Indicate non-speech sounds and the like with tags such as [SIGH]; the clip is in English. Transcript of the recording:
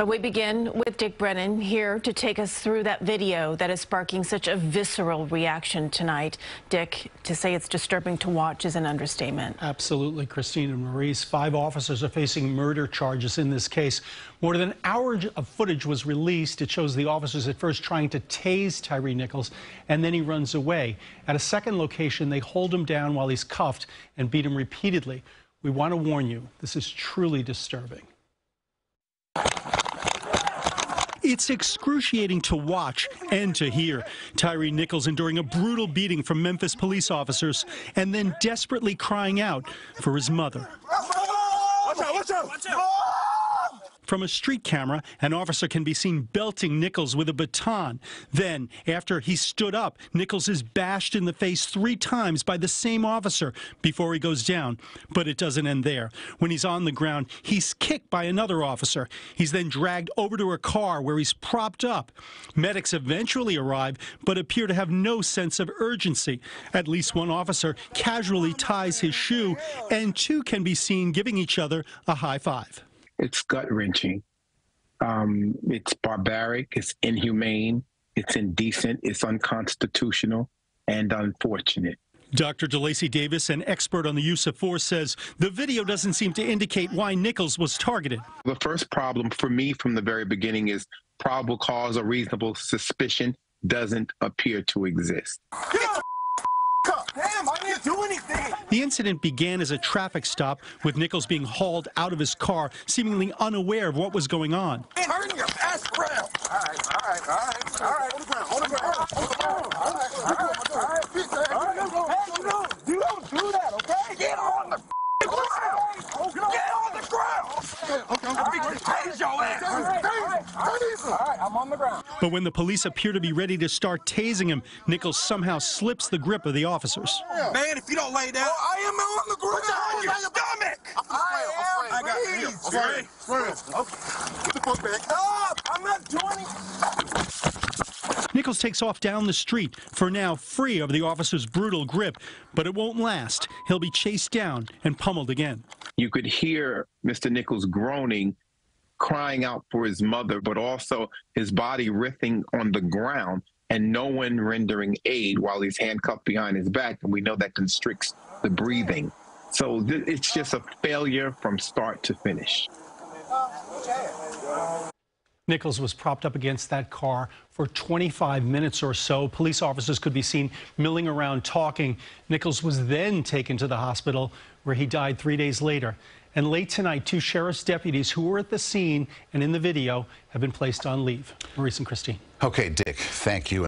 But we begin with Dick Brennan here to take us through that video that is sparking such a visceral reaction tonight. Dick, to say it's disturbing to watch is an understatement. Absolutely, Christine and Maurice. Five officers are facing murder charges in this case. More than an hour of footage was released. It shows the officers at first trying to tase Tyre Nichols, and then he runs away. At a second location, they hold him down while he's cuffed and beat him repeatedly. We want to warn you, this is truly disturbing. It's excruciating to watch and to hear. Tyre Nichols enduring a brutal beating from Memphis police officers and then desperately crying out for his mother. Watch out, watch out, watch out. From a street camera, an officer can be seen belting Nichols with a baton. Then, after he stood up, Nichols is bashed in the face three times by the same officer before he goes down. But it doesn't end there. When he's on the ground, he's kicked by another officer. He's then dragged over to a car where he's propped up. Medics eventually arrive, but appear to have no sense of urgency. At least one officer casually ties his shoe, and two can be seen giving each other a high five. It's gut wrenching. Um, it's barbaric. It's inhumane. It's indecent. It's unconstitutional and unfortunate. Dr. DeLacy Davis, an expert on the use of force, says the video doesn't seem to indicate why Nichols was targeted. The first problem for me from the very beginning is probable cause or reasonable suspicion doesn't appear to exist. Get the [LAUGHS] up. Damn, I didn't do anything. The incident began as a traffic stop with Nichols being hauled out of his car, seemingly unaware of what was going on. Turn your ass around. All right, all right, all right, all right. On the ground, on the ground, on the ground. All right, all right, all right. Bitch, all right, hey, you don't, you don't do that, okay? Get on the ground. Get on the ground. Okay, I'm going to tase your ass. All right, I'm on the ground. But when the police appear to be ready to start tasing him, Nichols somehow slips the grip of the officers. Man, if you don't lay down, oh, I am on the ground. on your stomach. I am. I got you. Okay. Okay. Get the fuck back up. I'm not doing it. Nichols takes off down the street, for now free of the officer's brutal grip, but it won't last. He'll be chased down and pummeled again. You could hear Mr. Nichols groaning crying out for his mother, but also his body writhing on the ground and no one rendering aid while he's handcuffed behind his back. And we know that constricts the breathing. So th- it's just a failure from start to finish. Nichols was propped up against that car for 25 minutes or so. Police officers could be seen milling around talking. Nichols was then taken to the hospital where he died three days later. And late tonight, two sheriff's deputies who were at the scene and in the video have been placed on leave. Maurice and Christine. Okay, Dick, thank you.